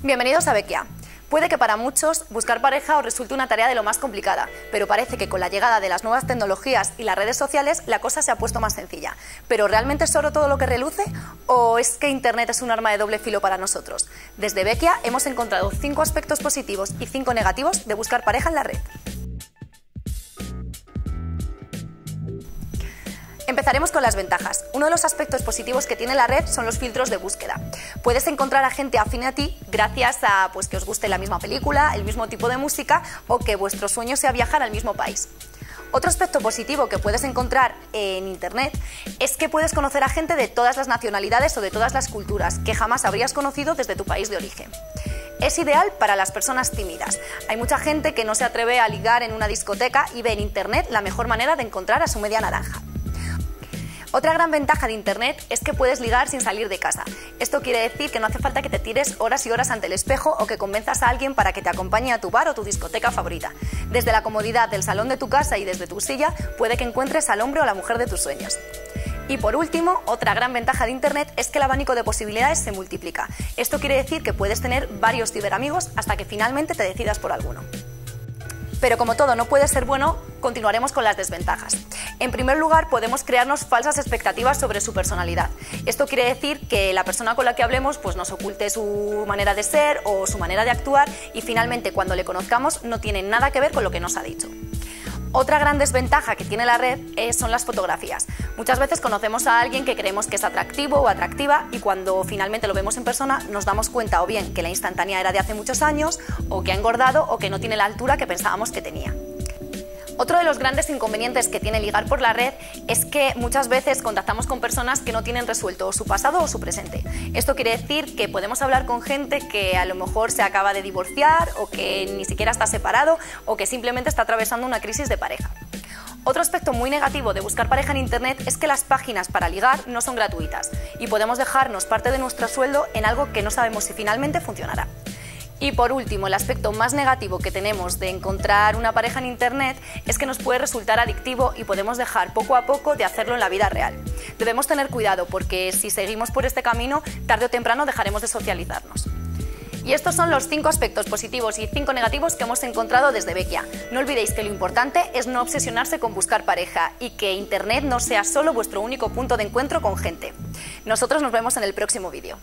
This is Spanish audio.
Bienvenidos a Bequia. Puede que para muchos buscar pareja os resulte una tarea de lo más complicada, pero parece que con la llegada de las nuevas tecnologías y las redes sociales la cosa se ha puesto más sencilla. ¿Pero realmente es solo todo lo que reluce o es que Internet es un arma de doble filo para nosotros? Desde Bequia hemos encontrado cinco aspectos positivos y cinco negativos de buscar pareja en la red. Empezaremos con las ventajas. Uno de los aspectos positivos que tiene la red son los filtros de búsqueda. Puedes encontrar a gente afín a ti gracias a pues, que os guste la misma película, el mismo tipo de música o que vuestro sueño sea viajar al mismo país. Otro aspecto positivo que puedes encontrar en Internet es que puedes conocer a gente de todas las nacionalidades o de todas las culturas que jamás habrías conocido desde tu país de origen. Es ideal para las personas tímidas. Hay mucha gente que no se atreve a ligar en una discoteca y ve en Internet la mejor manera de encontrar a su media naranja. Otra gran ventaja de Internet es que puedes ligar sin salir de casa. Esto quiere decir que no hace falta que te tires horas y horas ante el espejo o que convenzas a alguien para que te acompañe a tu bar o tu discoteca favorita. Desde la comodidad del salón de tu casa y desde tu silla puede que encuentres al hombre o la mujer de tus sueños. Y por último, otra gran ventaja de Internet es que el abanico de posibilidades se multiplica. Esto quiere decir que puedes tener varios ciberamigos hasta que finalmente te decidas por alguno. Pero como todo no puede ser bueno, continuaremos con las desventajas. En primer lugar, podemos crearnos falsas expectativas sobre su personalidad. Esto quiere decir que la persona con la que hablemos pues, nos oculte su manera de ser o su manera de actuar y finalmente cuando le conozcamos no tiene nada que ver con lo que nos ha dicho. Otra gran desventaja que tiene la red son las fotografías. Muchas veces conocemos a alguien que creemos que es atractivo o atractiva y cuando finalmente lo vemos en persona nos damos cuenta o bien que la instantánea era de hace muchos años o que ha engordado o que no tiene la altura que pensábamos que tenía. Otro de los grandes inconvenientes que tiene ligar por la red es que muchas veces contactamos con personas que no tienen resuelto su pasado o su presente. Esto quiere decir que podemos hablar con gente que a lo mejor se acaba de divorciar o que ni siquiera está separado o que simplemente está atravesando una crisis de pareja. Otro aspecto muy negativo de buscar pareja en Internet es que las páginas para ligar no son gratuitas y podemos dejarnos parte de nuestro sueldo en algo que no sabemos si finalmente funcionará. Y por último, el aspecto más negativo que tenemos de encontrar una pareja en Internet es que nos puede resultar adictivo y podemos dejar poco a poco de hacerlo en la vida real. Debemos tener cuidado porque si seguimos por este camino, tarde o temprano dejaremos de socializarnos. Y estos son los cinco aspectos positivos y cinco negativos que hemos encontrado desde Bequia. No olvidéis que lo importante es no obsesionarse con buscar pareja y que Internet no sea solo vuestro único punto de encuentro con gente. Nosotros nos vemos en el próximo vídeo.